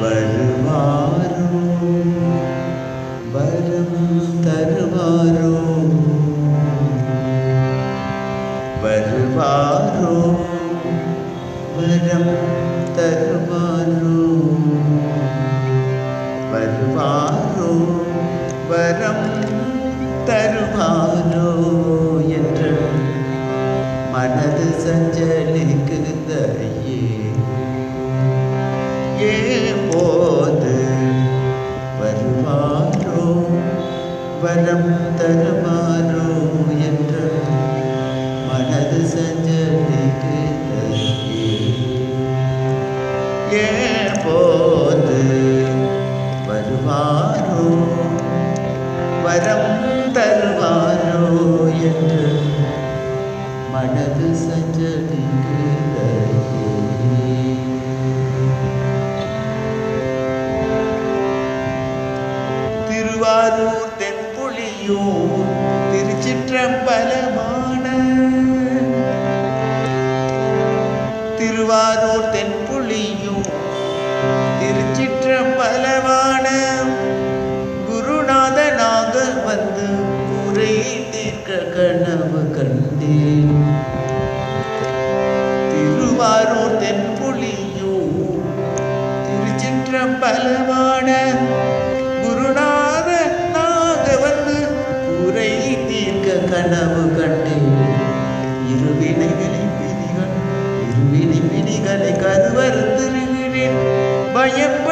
வருவாரோ வரம் தருவாரோ வருவாரோ வரம் தருவாரோ வருவாரோ வரம் தருவாரோ என்று மனது சஞ்சலிக்குதையே போது வருவாரோ? வரம் தருவாரோ என்று மனது சஞ்சலிக்குதையே திருவாரூர் தென்புலியூர் திருச்சிற்றம்பலமான திருவாரூர் தென்புலியூர் திருச்சிற்றம்பலமான குருநாதனாக வந்து குறை தீர்க்க கனவு கண்டேன்.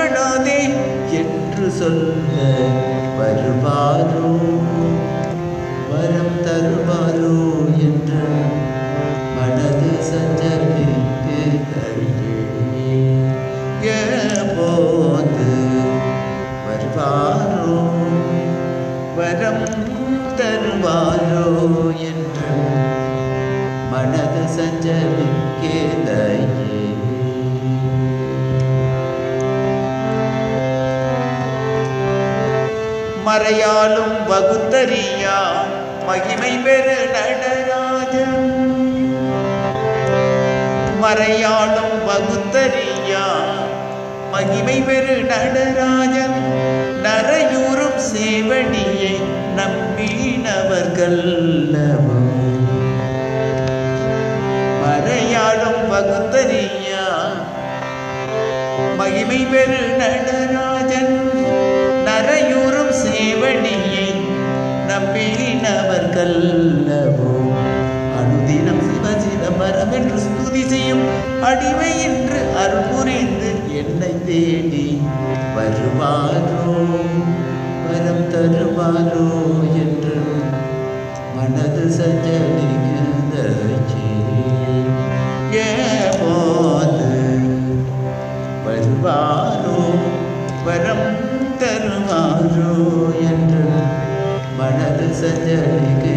காணாதே என்று சொல்ல வருவாரோ? வரம் தருவாரோ என்று மனது சஞ்சரித்து போது வருவாரோ? வரம் தருவாரோ என்று மனது சஞ்சலிக்கேதையே மறையாலும் வகுத்தறியா மகிமை பெரு நடராஜன் மறையாலும் வகுத்தறியா மகிமை பெரு நடராஜன் நரையூறும் சேவடியை நம்பினவர்கள் மறையாலும் வகுத்தறியா மகிமை பெரு நடராஜன் செய்யும் அடிமை என்று அருள்புரிந்து என்னை தேடி வருவாரோ? வரம் தருவாரோ என்று மனது சஞ்சலிக்கிறதே போது வருவாரோ? வரம் தருவாரோ என்று மனது சஞ்சலிக்கு